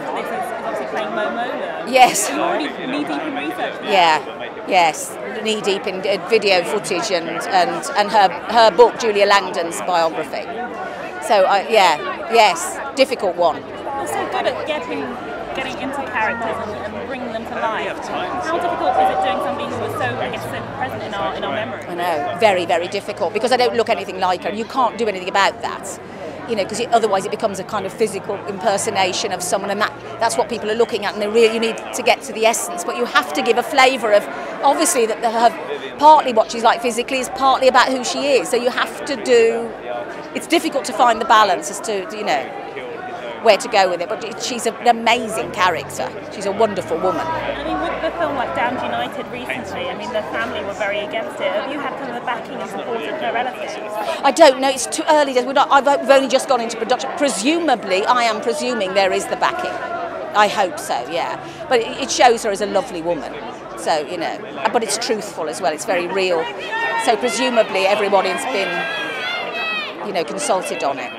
thing after this is, is obviously playing Mo Mowlam. Yes. Knee knee deep in research. now. Yeah, yes, knee deep in video footage and, and, and her, her book, Julia Langdon's biography. So, uh, yeah, yes, difficult one. You're so good at getting getting into characters and, and bringing them to life. How difficult is it doing somebody who was so, I guess, so present in our in our memory? I know, very, very difficult because I don't look anything like her and you can't do anything about that. You know, because otherwise it becomes a kind of physical impersonation of someone, and that, that's what people are looking at. And they really you need to get to the essence, but you have to give a flavour of, obviously, that her, partly what she's like physically is partly about who she is. So you have to do. It's difficult to find the balance as to you know where to go with it. But she's an amazing character. She's a wonderful woman. I mean, with the film like Damned United recently, I mean, the family were very against it. Have you had kind of the backing and support of her relatives? I don't know. It's too early. We're not, I've I've only just gone into production. Presumably, I am presuming there is the backing. I hope so. Yeah, but it, it shows her as a lovely woman. So you know, but it's truthful as well. It's very real. So presumably, everyone has been, you know, consulted on it.